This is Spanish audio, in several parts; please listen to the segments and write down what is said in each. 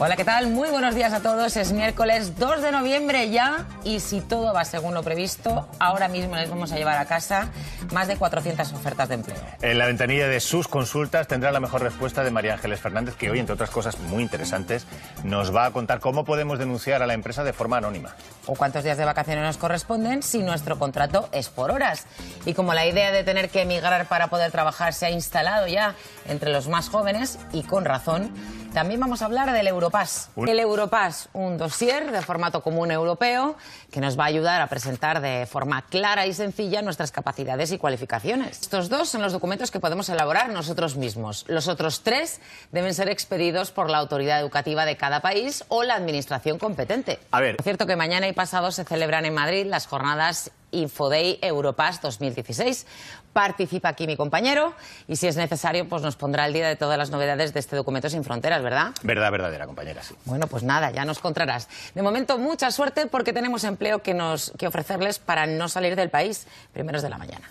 Hola, ¿qué tal? Muy buenos días a todos. Es miércoles 2 de noviembre ya y si todo va según lo previsto, ahora mismo les vamos a llevar a casa más de 400 ofertas de empleo. En la ventanilla de sus consultas tendrá la mejor respuesta de María Ángeles Fernández, que hoy, entre otras cosas muy interesantes, nos va a contar cómo podemos denunciar a la empresa de forma anónima. O cuántos días de vacaciones nos corresponden si nuestro contrato es por horas. Y como la idea de tener que emigrar para poder trabajar se ha instalado ya entre los más jóvenes, y con razón, también vamos a hablar del Europass. El Europass, un dossier de formato común europeo que nos va a ayudar a presentar de forma clara y sencilla nuestras capacidades y cualificaciones. Estos dos son los documentos que podemos elaborar nosotros mismos. Los otros tres deben ser expedidos por la autoridad educativa de cada país o la administración competente. A ver. Es cierto que mañana y pasado se celebran en Madrid las jornadas Infoday Europass 2016. Participa aquí mi compañero y si es necesario pues nos pondrá al día de todas las novedades de este documento sin fronteras, ¿verdad? Verdad verdadera, compañera, sí. Bueno, pues nada, ya nos encontrarás. De momento, mucha suerte porque tenemos empleo que, nos, que ofrecerles para no salir del país primeros de la mañana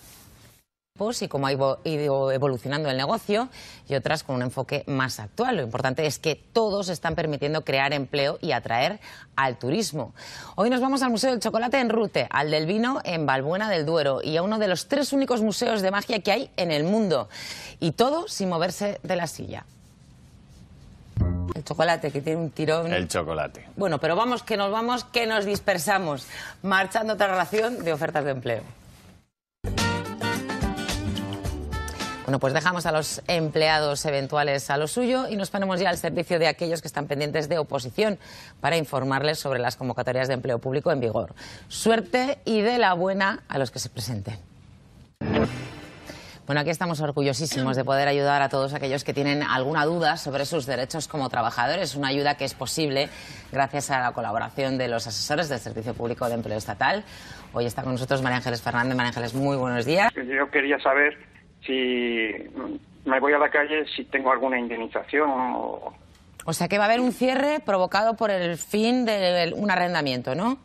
y cómo ha ido evolucionando el negocio y otras con un enfoque más actual. Lo importante es que todos están permitiendo crear empleo y atraer al turismo. Hoy nos vamos al Museo del Chocolate en Rute, al del Vino en Balbuena del Duero y a uno de los tres únicos museos de magia que hay en el mundo. Y todo sin moverse de la silla. El chocolate que tiene un tirón. El chocolate. Bueno, pero vamos que nos vamos, que nos dispersamos, marchando otra relación de ofertas de empleo. Bueno, pues dejamos a los empleados eventuales a lo suyo y nos ponemos ya al servicio de aquellos que están pendientes de oposición para informarles sobre las convocatorias de empleo público en vigor. Suerte y de la buena a los que se presenten. Bueno, aquí estamos orgullosísimos de poder ayudar a todos aquellos que tienen alguna duda sobre sus derechos como trabajadores. Una ayuda que es posible gracias a la colaboración de los asesores del Servicio Público de Empleo Estatal. Hoy está con nosotros María Ángeles Fernández. María Ángeles, muy buenos días. Yo quería saber si me voy a la calle, si tengo alguna indemnización o... O sea que va a haber un cierre provocado por el fin de un arrendamiento, ¿no?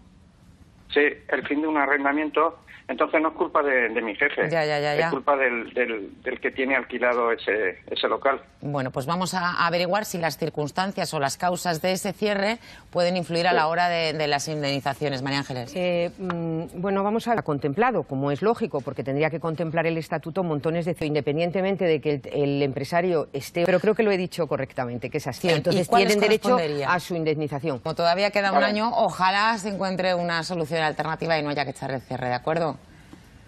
Sí, el fin de un arrendamiento entonces no es culpa de, mi jefe, es culpa del, del, que tiene alquilado ese, ese local. Bueno, pues vamos a averiguar si las circunstancias o las causas de ese cierre pueden influir a la hora de, las indemnizaciones. María Ángeles. Eh, mm, bueno, vamos a contemplado, como es lógico, porque tendría que contemplar el estatuto montones de independientemente de que el, empresario esté. Pero creo que lo he dicho correctamente, que es así. Entonces tienen derecho a su indemnización. Como todavía queda un año, ojalá se encuentre una solución alternativa y no haya que echar el cierre, ¿de acuerdo?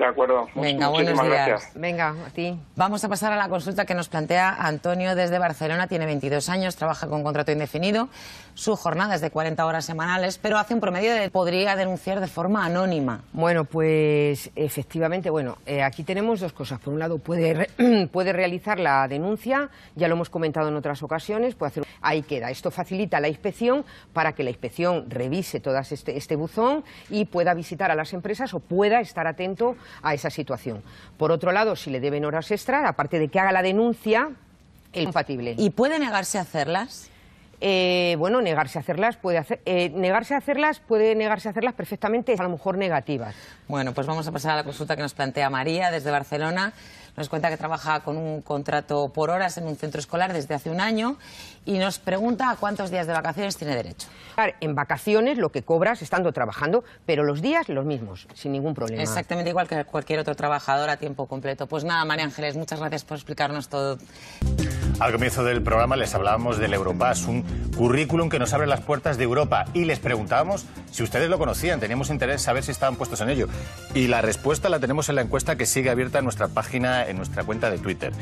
De acuerdo. Venga, buenos días. Venga, a ti. Vamos a pasar a la consulta que nos plantea Antonio desde Barcelona. Tiene 22 años, trabaja con contrato indefinido. Su jornada es de 40 horas semanales, pero hace un promedio de podría denunciar de forma anónima. Bueno, pues efectivamente, bueno, eh, aquí tenemos dos cosas. Por un lado, puede, puede realizar la denuncia, ya lo hemos comentado en otras ocasiones, puede hacer... Ahí queda. Esto facilita la inspección para que la inspección revise todo este, este buzón y pueda visitar a las empresas o pueda estar atento a esa situación. Por otro lado, si le deben horas extra, aparte de que haga la denuncia, es compatible. ¿Y puede negarse a hacerlas? Eh, bueno, negarse a hacerlas puede hacer, eh, negarse a hacerlas puede negarse a hacerlas perfectamente, a lo mejor negativas. Bueno, pues vamos a pasar a la consulta que nos plantea María desde Barcelona. Nos cuenta que trabaja con un contrato por horas en un centro escolar desde hace un año y nos pregunta a cuántos días de vacaciones tiene derecho. En vacaciones lo que cobras estando trabajando, pero los días los mismos, sin ningún problema. Exactamente igual que cualquier otro trabajador a tiempo completo. Pues nada, María Ángeles, muchas gracias por explicarnos todo. Al comienzo del programa les hablábamos del Europass, un currículum que nos abre las puertas de Europa y les preguntábamos si ustedes lo conocían, teníamos interés en saber si estaban puestos en ello. Y la respuesta la tenemos en la encuesta que sigue abierta en nuestra página, en nuestra cuenta de Twitter.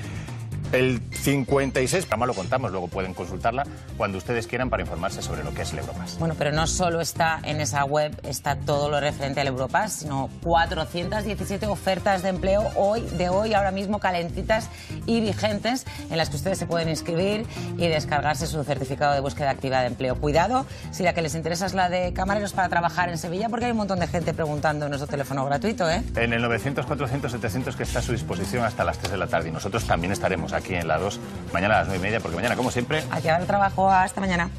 El 56, programa lo contamos, luego pueden consultarla cuando ustedes quieran para informarse sobre lo que es el Europass. Bueno, pero no solo está en esa web, está todo lo referente al Europass, sino 417 ofertas de empleo hoy, de hoy, ahora mismo calentitas y vigentes, en las que ustedes se pueden inscribir y descargarse su certificado de búsqueda activa de empleo. Cuidado, si la que les interesa es la de camareros para trabajar en Sevilla, porque hay un montón de gente preguntando en nuestro teléfono gratuito, ¿eh? En el 900, 400, 700 que está a su disposición hasta las 3 de la tarde y nosotros también estaremos aquí en la 2 mañana a las 9 y media, porque mañana, como siempre... A llevar el trabajo. Hasta mañana.